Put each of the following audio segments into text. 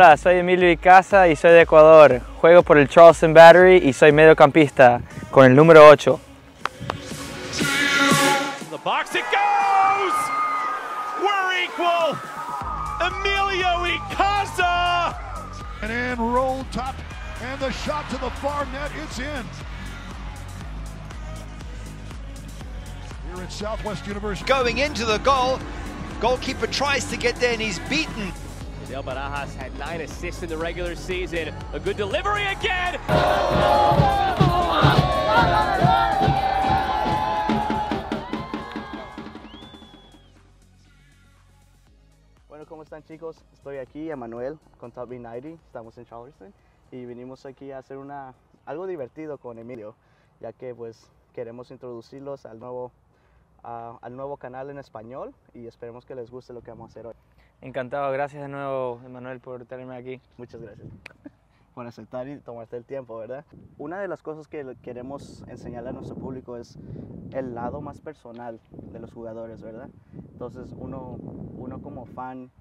Hola, soy Emilio Icaza y soy de Ecuador. Juego por el Charleston Battery y soy mediocampista con el número 8. The box it goes! We're equal! Emilio Icaza! And in roll top, and the shot to the far net, it's in. Here at Southwest University. Going into the goal, goalkeeper tries to get there and he's beaten. Del Barajas had nine assists in the regular season. A good delivery again. Bueno, ¿cómo están chicos? Estoy aquí, Emanuel, con Top 90, estamos en Charleston y vinimos aquí a hacer una, algo divertido con Emilio, ya que pues queremos introducirlos al nuevo, a- al nuevo canal en español y esperemos que les guste lo que vamos a hacer hoy. Encantado, gracias de nuevo, Emanuel, por tenerme aquí. Muchas gracias por aceptar y tomarte el tiempo, ¿verdad? Una de las cosas que queremos enseñarle a nuestro público es el lado más personal de los jugadores, ¿verdad? Entonces uno, uno como fan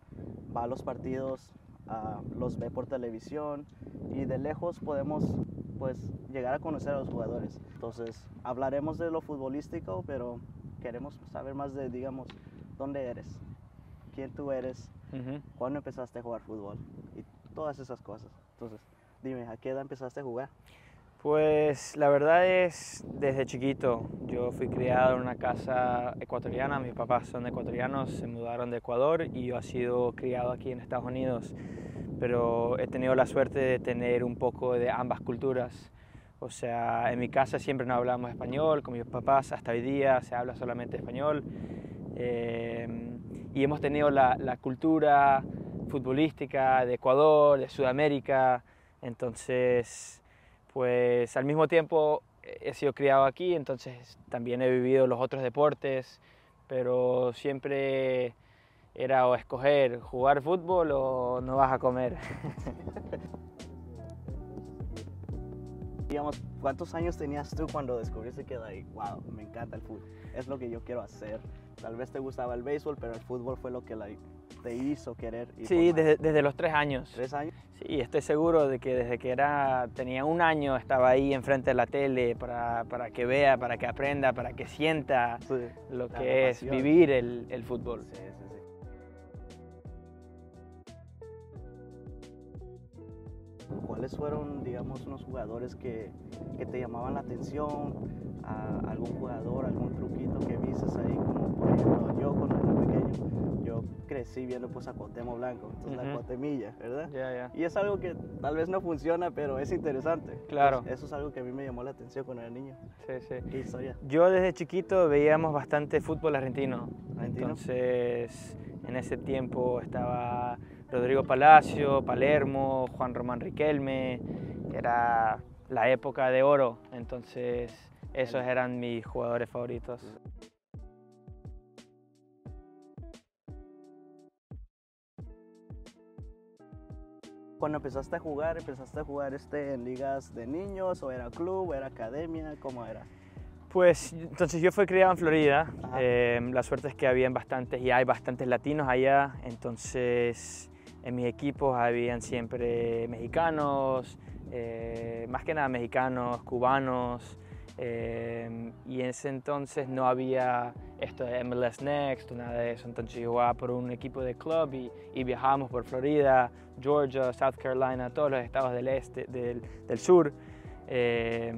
va a los partidos, ah, los ve por televisión y de lejos podemos pues llegar a conocer a los jugadores. Entonces hablaremos de lo futbolístico, pero queremos saber más de, digamos, dónde eres, quién tú eres, Ujú. cuándo empezaste a jugar fútbol y todas esas cosas. Entonces, dime, ¿a qué edad empezaste a jugar? Pues la verdad es desde chiquito. Yo fui criado en una casa ecuatoriana, mis papás son ecuatorianos, se mudaron de Ecuador y yo he sido criado aquí en Estados Unidos. Pero he tenido la suerte de tener un poco de ambas culturas. O sea, en mi casa siempre no hablamos español, con mis papás hasta hoy día se habla solamente español. Eh, y hemos tenido la, la cultura futbolística de Ecuador, de Sudamérica. Entonces, pues al mismo tiempo he sido criado aquí, entonces también he vivido los otros deportes, pero siempre era o escoger jugar fútbol o no vas a comer. Digamos, ¿cuántos años tenías tú cuando descubriste que, like, wow, me encanta el fútbol? Es lo que yo quiero hacer. Tal vez te gustaba el béisbol, pero el fútbol fue lo que like, te hizo querer ir Sí, desde, desde los tres años. ¿Tres años? Sí, estoy seguro de que desde que era, tenía un año estaba ahí enfrente de la tele para, para que vea, para que aprenda, para que sienta Sí. lo La que es pasión. vivir el, el fútbol. Sí, sí, ¿Cuáles fueron, digamos, unos jugadores que, que te llamaban la atención? ¿A algún jugador, algún truquito que viste ahí? Como por ejemplo, yo cuando era pequeño, yo crecí viendo pues a Cuauhtémoc Blanco, entonces la Ujú. cuautemilla, ¿verdad? Ya, ya. Y es algo que tal vez no funciona, pero es interesante. Claro. Entonces, eso es algo que a mí me llamó la atención cuando era niño. Sí, sí. ¿Qué historia? Yo desde chiquito veíamos bastante fútbol argentino. ¿Argentino? Entonces, en ese tiempo estaba Rodrigo Palacio, Palermo, Juan Román Riquelme. Era la época de oro. Entonces, esos eran mis jugadores favoritos. Cuando empezaste a jugar, empezaste a jugar este en ligas de niños o era club, o era academia, ¿cómo era? Pues entonces yo fui criado en Florida. Eh, la suerte es que habían bastantes y hay bastantes latinos allá. Entonces en mis equipos habían siempre mexicanos, eh, más que nada mexicanos, cubanos. eh, y en ese entonces no había esto de MLS Next o nada de eso. Entonces yo jugaba por un equipo de club y, y viajábamos por Florida, Georgia, South Carolina, todos los estados del este, del, del sur. eh,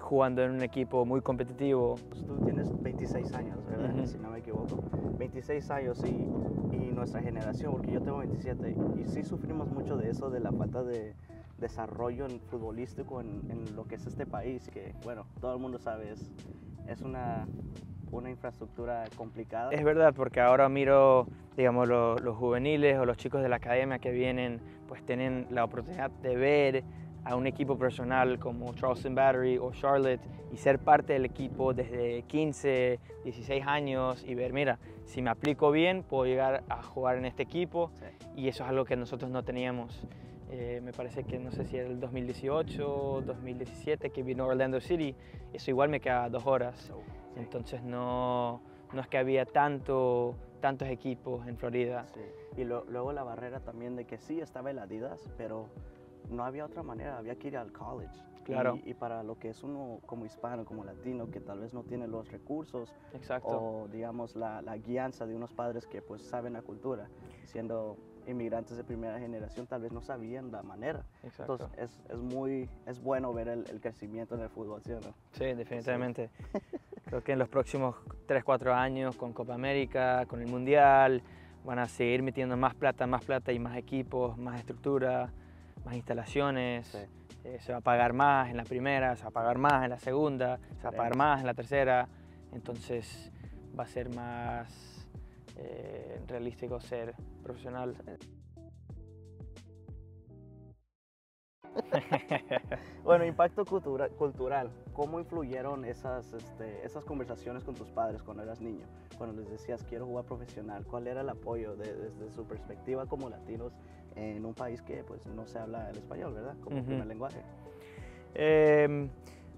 jugando en un equipo muy competitivo. Pues tú tienes 26 años, ¿verdad? Ujú. Si no me equivoco. 26 años y, y nuestra generación, porque yo tengo 27, y sí sufrimos mucho de eso, de la falta de desarrollo en futbolístico en, lo que es este país, que bueno, todo el mundo sabe, es, es una, una infraestructura complicada. Es verdad, porque ahora miro, digamos, lo- los juveniles o los chicos de la academia que vienen, pues tienen la oportunidad de ver a un equipo personal como Charleston Battery o Charlotte y ser parte del equipo desde 15, 16 años y ver, mira, si me aplico bien, puedo llegar a jugar en este equipo y eso es algo que nosotros no teníamos. Eh, me parece que no sé si era el 2018 2017 que vino a Orlando City, eso igual me queda dos horas. Entonces no, no es que había tanto tantos equipos en Florida. Sí. Y lo- luego la barrera también de que sí estaba el Adidas, pero no había otra manera, había que ir al college. Claro. Y, y para lo que es uno como hispano, como latino, que tal vez no tiene los recursos Exacto. o digamos la, la guianza de unos padres que pues saben la cultura, siendo inmigrantes de primera generación tal vez no sabían la manera. Exacto. Entonces es, es muy, es bueno ver el, el crecimiento en el fútbol, ¿sí o no? Sí, definitivamente. Creo que en los próximos 3, 4 años con Copa América, con el Mundial, van a seguir metiendo más plata, más plata y más equipos, más estructura, más instalaciones. Sí. Eh, se va a pagar más en la primera, se va a pagar más en la segunda, se va a pagar más en la tercera. Entonces va a ser más eh, realístico ser profesional. Bueno, impacto cultura- cultural. ¿Cómo influyeron esas, este, esas conversaciones con tus padres cuando eras niño? Cuando les decías quiero jugar profesional, ¿cuál era el apoyo de- desde su perspectiva como latinos en un país que pues no se habla el español, ¿verdad? Como Ujú. primer lenguaje. Eh,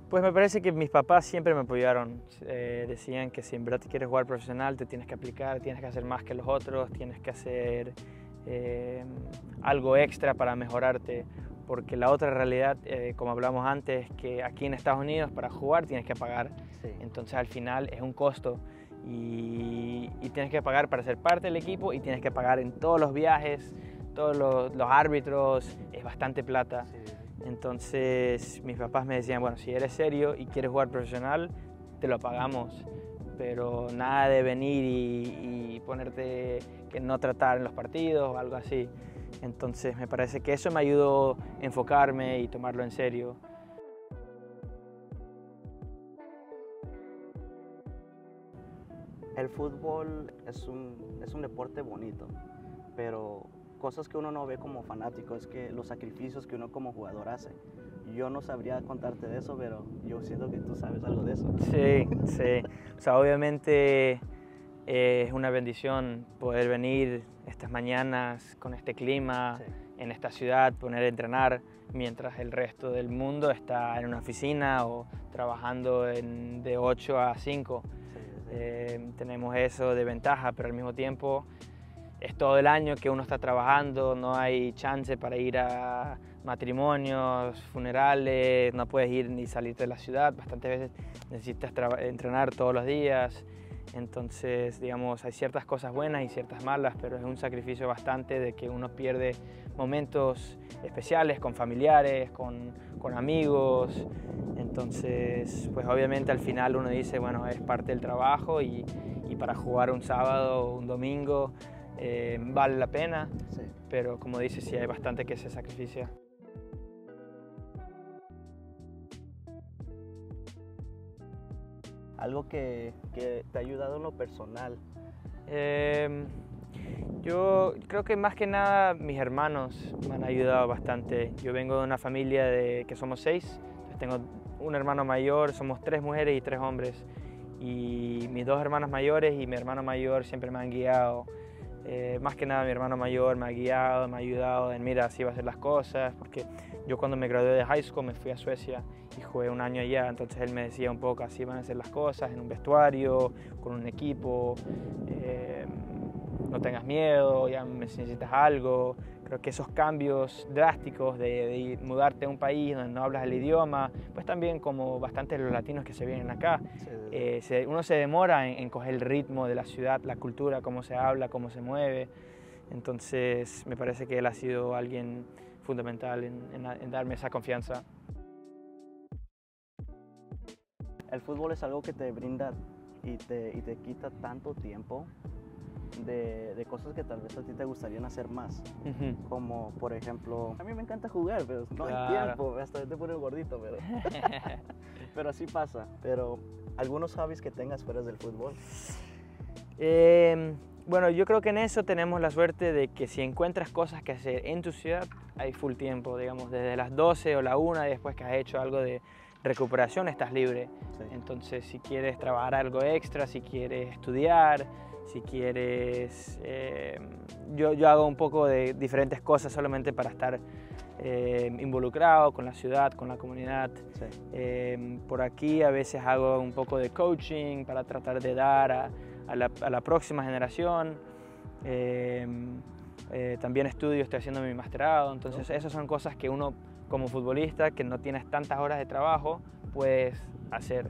pues me parece que mis papás siempre me apoyaron. Eh, decían que si en verdad te quieres jugar profesional, te tienes que aplicar, tienes que hacer más que los otros, tienes que hacer eh, algo extra para mejorarte. Porque la otra realidad, eh, como hablamos antes, es que aquí en Estados Unidos para jugar tienes que pagar. Sí. Entonces al final es un costo y, y tienes que pagar para ser parte del equipo y tienes que pagar en todos los viajes, todos los, los árbitros, es bastante plata. Sí. Entonces mis papás me decían, bueno, si eres serio y quieres jugar profesional, te lo pagamos, pero nada de venir y, y ponerte que no tratar en los partidos o algo así. Entonces me parece que eso me ayudó a enfocarme y tomarlo en serio. El fútbol es un, es un deporte bonito, pero cosas que uno no ve como fanático es que los sacrificios que uno como jugador hace. Yo no sabría contarte de eso, pero yo siento que tú sabes algo de eso. Sí, sí. O sea, obviamente eh, es una bendición poder venir estas mañanas con este clima, Sí. en esta ciudad, poner a entrenar, mientras el resto del mundo está en una oficina o trabajando en- de 8 a 5. Sí, sí. Eh, tenemos eso de ventaja, pero al mismo tiempo es todo el año que uno está trabajando, no hay chance para ir a matrimonios, funerales, no puedes ir ni salir de la ciudad, bastantes veces necesitas entrenar todos los días, entonces digamos hay ciertas cosas buenas y ciertas malas, pero es un sacrificio bastante de que uno pierde momentos especiales con familiares, con, con amigos, entonces pues obviamente al final uno dice, bueno, es parte del trabajo y, y para jugar un sábado o un domingo eh, vale la pena, Sí. pero como dices, sí hay bastante que se sacrificia. Algo que, que te ha ayudado en lo personal. Eh, yo creo que más que nada mis hermanos me han ayudado bastante. Yo vengo de una familia de que somos seis, tengo un hermano mayor, somos tres mujeres y tres hombres. Y mis dos hermanas mayores y mi hermano mayor siempre me han guiado. Eh, más que nada mi hermano mayor me ha guiado, me ha ayudado en, mira, así va a ser las cosas, porque yo cuando me gradué de high school me fui a Suecia y jugué un año allá, entonces él me decía un poco así van a ser las cosas, en un vestuario, con un equipo, eh, no tengas miedo, ya necesitas algo. Creo que esos cambios drásticos de, mudarte a un país donde no hablas el idioma, pues también como bastantes los latinos que se vienen acá, sí. eh, se- uno se demora en, en coger el ritmo de la ciudad, la cultura, cómo se habla, cómo se mueve. Entonces me parece que él ha sido alguien fundamental en, en- en darme esa confianza. El fútbol es algo que te brinda y te, y te quita tanto tiempo de, de cosas que tal vez a ti te gustarían hacer más. Ujú. Como, por ejemplo, a mí me encanta jugar, pero no hay Claro. tiempo, hasta te pone gordito, pero, pero así pasa. Pero, ¿algunos hobbies que tengas fuera del fútbol? Eh, bueno, yo creo que en eso tenemos la suerte de que si encuentras cosas que hacer en tu ciudad, hay full tiempo, digamos, desde las 12 o la 1 y después que has hecho algo de recuperación, estás libre. Sí. Entonces, si quieres trabajar algo extra, si quieres estudiar, si quieres... eh, yo, yo hago un poco de diferentes cosas solamente para estar eh, involucrado con la ciudad, con la comunidad. Sí. Eh, por aquí a veces hago un poco de coaching para tratar de dar a, a la, a la próxima generación. Eh, también estudio, estoy haciendo mi masterado, entonces esas son cosas que uno como futbolista que no tienes tantas horas de trabajo puedes hacer.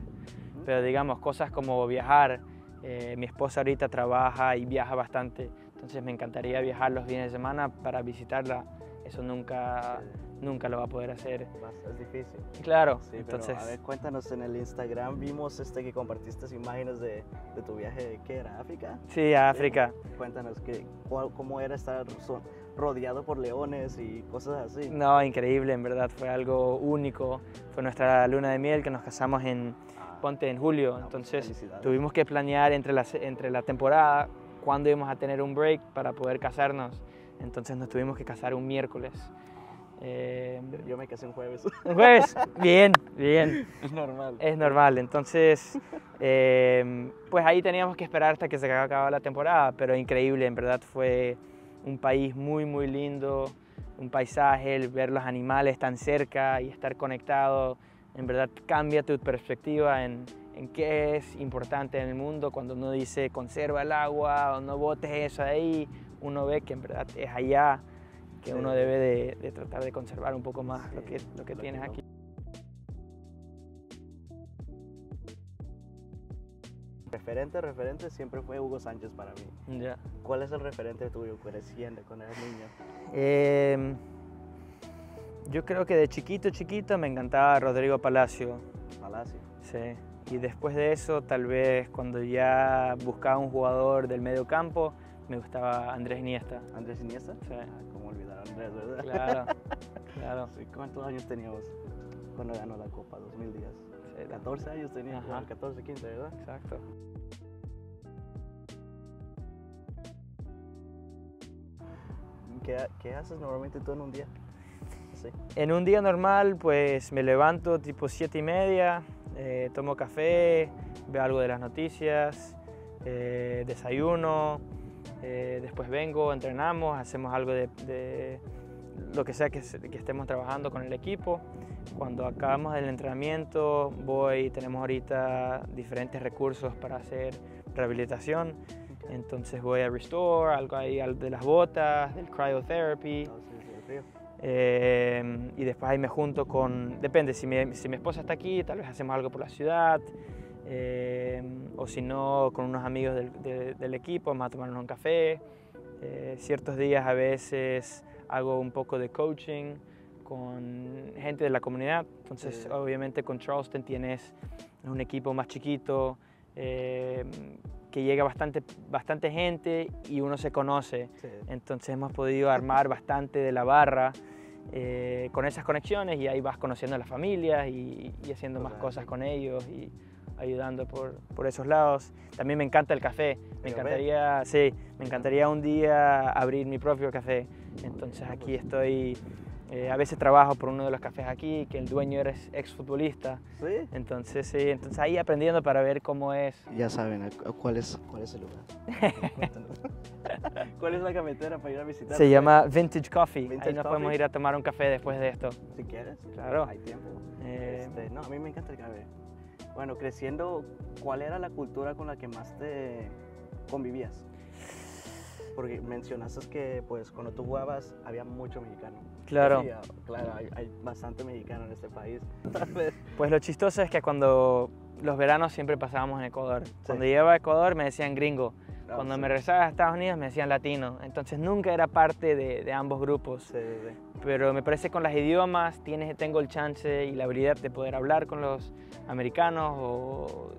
Pero digamos, cosas como viajar, eh, mi esposa ahorita trabaja y viaja bastante, entonces me encantaría viajar los fines de semana para visitarla, eso nunca, nunca lo va a poder hacer. Es difícil. Claro, Sí, entonces... pero a ver, cuéntanos en el Instagram, vimos este que compartiste imágenes de, de tu viaje, ¿qué era? ¿África? Sí, a África. Cuéntanos que, cuál- cómo era estar rodeado por leones y cosas así. No, increíble, en verdad, fue algo único. Fue nuestra luna de miel que nos casamos en Ponte en julio, pues, entonces tuvimos que planear entre la, entre la temporada cuándo íbamos a tener un break para poder casarnos. Entonces nos tuvimos que casar un miércoles. Eh, Yo me casé un jueves. un jueves, bien, bien. es normal. Es normal, entonces, eh, pues ahí teníamos que esperar hasta que se acabara la temporada, pero increíble, en verdad fue un país muy, muy lindo, un paisaje, el ver los animales tan cerca y estar conectado, en verdad cambia tu perspectiva en, en qué es importante en el mundo, cuando uno dice conserva el agua o no botes eso ahí, uno ve que en verdad es allá que Sí. uno debe de, de tratar de conservar un poco más lo Sí, que, lo que lo tienes que no- aquí. Referente, referente siempre fue Hugo Sánchez para mí. Ya. ¿Cuál es el referente tuyo creciendo cuando eras niño? Eh, yo creo que de chiquito, chiquito me encantaba Rodrigo Palacio. Palacio. Sí. Y después de eso, tal vez cuando ya buscaba un jugador del medio campo, me gustaba Andrés Iniesta. Andrés Iniesta. Sí. Ah, ¿Cómo olvidar a Andrés, verdad? Claro, claro. Sí, ¿Cuántos años teníamos cuando ganó la Copa 2010? Sí, 14 años tenía, Ajá. igual, 14, 15, ¿verdad? Exacto. ¿Qué, qué haces normalmente tú en un día? En un día normal, pues me levanto tipo siete y media, eh, tomo café, veo algo de las noticias, eh, desayuno, eh, después vengo, entrenamos, hacemos algo de, de lo que sea que, que estemos trabajando con el equipo. Cuando acabamos el entrenamiento, voy, tenemos ahorita diferentes recursos para hacer rehabilitación. Entonces voy a Restore, algo ahí de las botas, del cryotherapy. No, sí, sí. Eh, y después ahí me junto con, depende, si mi, si mi esposa está aquí, tal vez hacemos algo por la ciudad, eh, o si no, con unos amigos del, de- del equipo, vamos a tomarnos un café. Eh, ciertos días a veces hago un poco de coaching con gente de la comunidad, entonces obviamente con Charleston tienes un equipo más chiquito, eh, que llega bastante, bastante gente y uno se conoce. Sí. Entonces hemos podido armar bastante de la barra eh, con esas conexiones y ahí vas conociendo a las familias y, y haciendo más cosas con ellos y ayudando por, por esos lados. También me encanta el café. Me encantaría, sí, me encantaría un día abrir mi propio café. Entonces aquí estoy, eh, a veces trabajo por uno de los cafés aquí, que el dueño era exfutbolista. ¿Sí? Entonces sí, entonces ahí aprendiendo para ver cómo es. Ya saben, ¿a- a ¿cuál es, cuál es el lugar? Cuéntanos. ¿Cuál es la cafetera para ir a visitar? Se llama Vintage Coffee. Vintage ahí nos podemos Coffee. ir a tomar un café después de esto. Si quieres. Claro. Hay tiempo. Eh, Este, no, a mí me encanta el café. Bueno, creciendo, ¿cuál era la cultura con la que más te convivías? Porque mencionaste que pues cuando tú jugabas había mucho mexicano. Claro. Sí, ah, claro, hay, hay bastante mexicano en este país. Tal vez. Pues lo chistoso es que cuando los veranos siempre pasábamos en Ecuador. Cuando llegaba a Ecuador me decían gringo. Ah, Cuando sí. me regresaba a Estados Unidos me decían latino. Entonces nunca era parte de, de ambos grupos. Sí, sí, sí. Pero me parece que con los idiomas tienes, tengo el chance y la habilidad de poder hablar con los americanos o-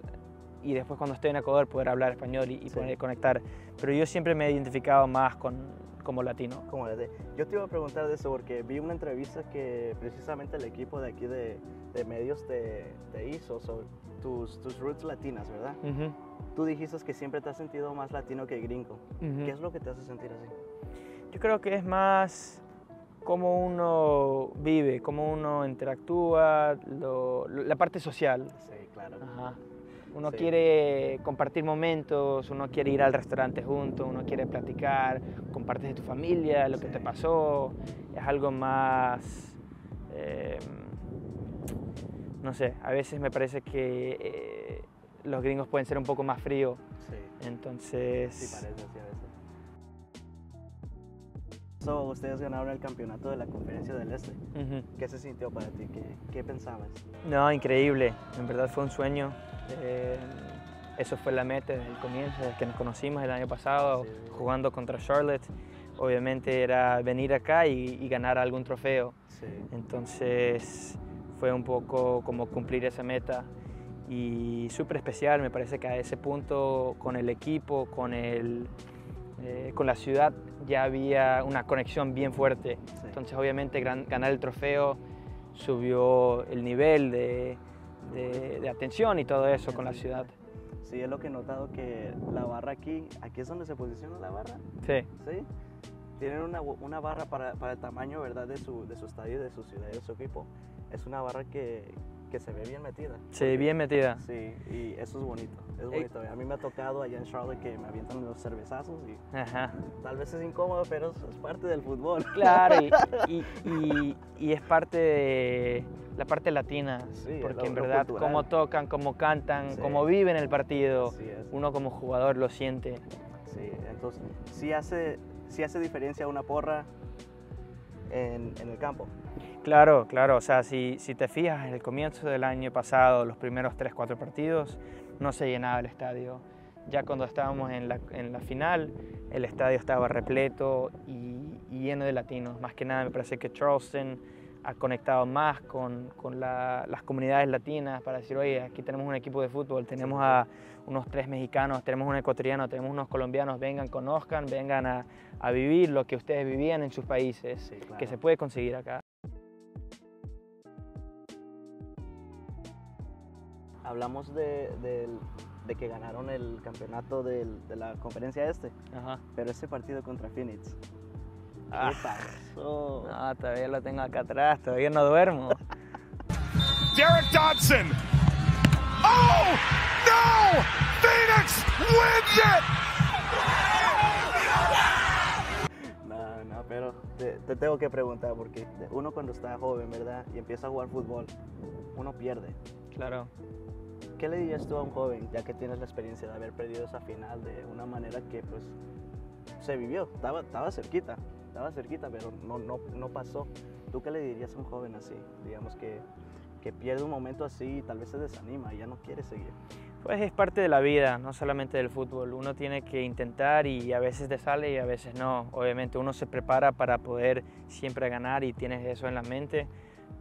y después cuando estoy en Ecuador poder hablar español y, y Sí. poder conectar. Pero yo siempre me he identificado más con, como latino. Como de- Yo te iba a preguntar de eso porque vi una entrevista que precisamente el equipo de aquí de, de medios te, te hizo sobre tus, tus roots latinas, ¿verdad? Ujú, Tú dijiste que siempre te has sentido más latino que gringo. ujú. ¿Qué es lo que te hace sentir así? Yo creo que es más cómo uno vive, cómo uno interactúa, lo- lo- la parte social. Sí, claro. Ajá. Uno Sí. quiere compartir momentos, uno quiere ir al restaurante junto, uno quiere platicar, compartes de tu familia, lo que te pasó. Es algo más, eh, no sé, a veces me parece que eh, los gringos pueden ser un poco más fríos. Sí, Entonces, sí parece. So, ustedes ganaron el campeonato de la conferencia del Este. ujú. ¿Qué se sintió para ti? ¿Qué, qué pensabas? no, increíble. En verdad fue un sueño. Eh, eso fue la meta desde el comienzo, desde que nos conocimos el año pasado, Sí. jugando contra Charlotte. Obviamente era venir acá y, y ganar algún trofeo. Sí, Entonces fue un poco como cumplir esa meta y súper especial. Me parece que a ese punto con el equipo, con, el, eh, con la ciudad, ya había una conexión bien fuerte. sí. Entonces obviamente gran- ganar el trofeo subió el nivel de, de- de atención y todo eso con la ciudad. Sí, es lo que he notado que la barra aquí, aquí es donde se posiciona la barra, Sí, ¿sí? Tienen una, una barra para, para el tamaño, ¿verdad? De su, de su estadio, de su ciudad, de su equipo. Es una barra que, que se ve bien metida. sí, bien metida. Sí, y eso es bonito, es bonito. A mí me ha tocado allá en Charlotte que me avientan los cervezazos y Ajá. tal vez es incómodo, pero es, parte del fútbol. Claro, y, y- y- y es parte de la parte latina, Sí, porque en verdad cultural. cómo tocan, cómo cantan, Sí. cómo viven el partido, uno como jugador lo siente. Sí, entonces sí hace, sí hace diferencia una porra en, en el campo. Claro, claro, o sea, si, si te fijas, en el comienzo del año pasado, los primeros 3, 4 partidos, no se llenaba el estadio. Ya cuando estábamos en la, en la final, el estadio estaba repleto y, y lleno de latinos. Más que nada, me parece que Charleston ha conectado más con, con la- las comunidades latinas para decir, oye, aquí tenemos un equipo de fútbol, tenemos a unos tres mexicanos, tenemos un ecuatoriano, tenemos unos colombianos, vengan, conozcan, vengan a, a vivir lo que ustedes vivían en sus países, Sí, claro. que se puede conseguir acá. Hablamos de, de que ganaron el campeonato del- de la conferencia este, Ajá. pero ese partido contra Phoenix, ¿qué Ah. pasó? No, todavía lo tengo acá atrás, todavía no duermo. Derek Dodson. Oh, no! Phoenix wins it! No, no, pero te, te tengo que preguntar porque uno cuando está joven, ¿verdad? Y empieza a jugar fútbol, uno pierde. Claro. ¿Qué le dirías tú a un joven, ya que tienes la experiencia de haber perdido esa final de una manera que pues se vivió? Estaba, estaba cerquita, estaba cerquita, pero no, no, no pasó. ¿Tú qué le dirías a un joven así? Digamos que, que pierde un momento así y tal vez se desanima y ya no quiere seguir. Pues es parte de la vida, no solamente del fútbol. Uno tiene que intentar y a veces te sale y a veces no. Obviamente uno se prepara para poder siempre ganar y tienes eso en la mente,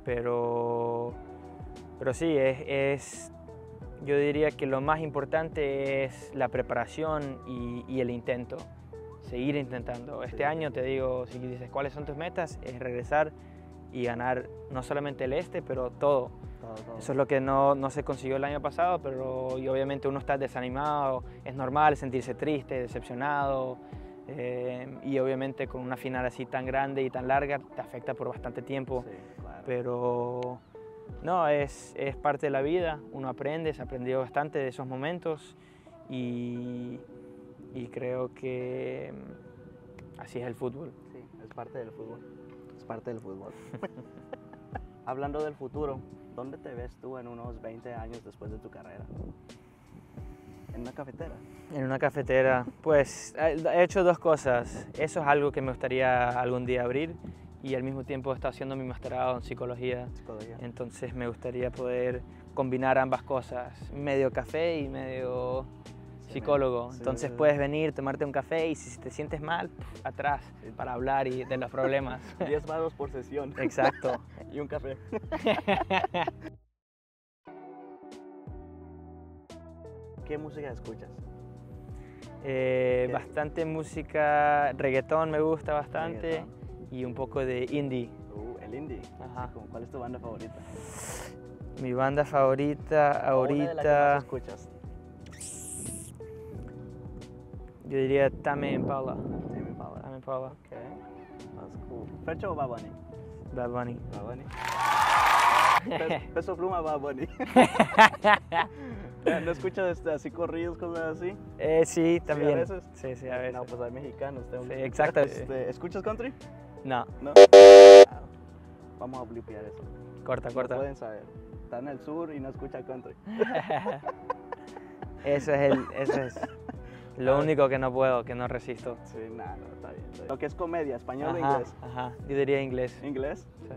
pero, pero sí, es, es- yo diría que lo más importante es la preparación y, y el intento, seguir intentando. Este Sí. año te digo, si dices cuáles son tus metas, es regresar y ganar no solamente el este, pero todo. Todo, todo. Eso es lo que no, no se consiguió el año pasado, pero y obviamente uno está desanimado, es normal sentirse triste, decepcionado, eh, y obviamente con una final así tan grande y tan larga te afecta por bastante tiempo, Sí, claro. pero no, es, es parte de la vida, uno aprende, se aprendió bastante de esos momentos y, y creo que mm, así es el fútbol. Sí, es parte del fútbol. Es parte del fútbol. Hablando del futuro, ¿dónde te ves tú en unos 20 años después de tu carrera? En una cafetera. En una cafetera, pues he he hecho dos cosas. Eso es algo que me gustaría algún día abrir y al mismo tiempo estado haciendo mi masterado en psicología. Psicología. Entonces me gustaría poder combinar ambas cosas, medio café y medio Sí, psicólogo. sí, Entonces sí. puedes venir, tomarte un café y si te sientes mal, atrás para hablar y de los problemas. 10 varos por sesión. Exacto. y un café. ¿Qué música escuchas? Eh, bastante música, reggaetón me gusta bastante Reggaetón. Y un poco de indie. Uh, el indie. Ajá. Sí, ¿Cuál es tu banda favorita? Mi banda favorita una de que ahorita, más escuchas. yo diría Tame Impala. Tame Impala. Tame Impala, Ok. That's cool. ¿Fercho o Bad Bunny? Bad Bunny. Bad Bunny. Pe- Peso pluma Bad Bunny. ¿No escuchas este, así corridos, cosas así? Eh, sí, también. veces? Sí, sí, a veces. No, pues hay mexicanos. tengo Sí, exacto. Este, ¿Escuchas country? No, No. Ah, Vamos a blipear eso. corta, No corta. pueden saber. Está en el sur y no escucha country. Eso es, el, eso es lo único que no puedo, que no resisto. Sí, nada, no, está bien, está bien. Lo que es comedia, español o Ajá, inglés. ajá, yo diría inglés. ¿Inglés? sí.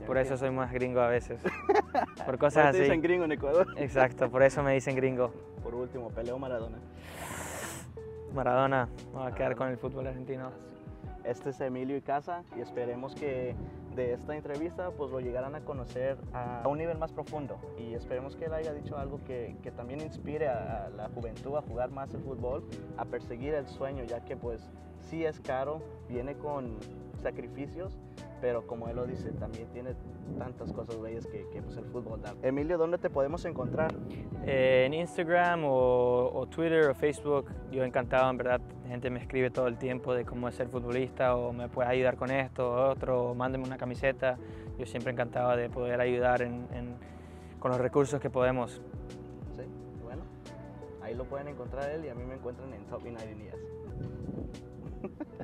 Ya Por eso soy más gringo a veces. Por cosas eso te así. dicen gringo en Ecuador. Exacto, por eso me dicen gringo. Por último, peleo Maradona. Maradona, me voy a quedar con el fútbol argentino. Este es Emilio y Casa y esperemos que de esta entrevista pues lo llegaran a conocer a un nivel más profundo. Y esperemos que él haya dicho algo que, que también inspire a, la juventud a jugar más el fútbol, a perseguir el sueño ya que pues sí es caro, viene con sacrificios, pero como él lo dice también tiene tantas cosas bellas que, que, pues, el fútbol da. Emilio, ¿dónde te podemos encontrar? Eh, en Instagram o, o Twitter o Facebook, yo encantado, en verdad, gente me escribe todo el tiempo de cómo es ser futbolista o me puedes ayudar con esto o otro, o mándeme una camiseta. Yo siempre encantado de poder ayudar en- en- con los recursos que podemos. Sí, bueno, ahí lo pueden encontrar él y a mí me encuentran en Top United Días.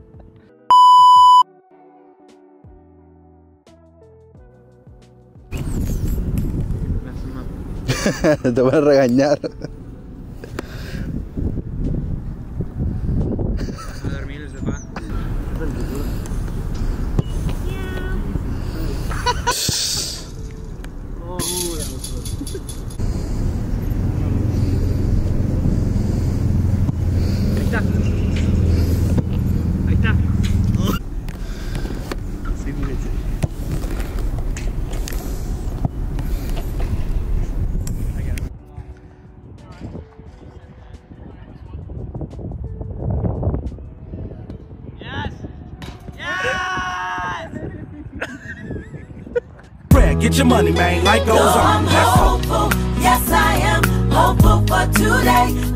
Te voy a regañar. your money, man. Life goes Though on. I'm hopeful. Yes, I am hopeful for today.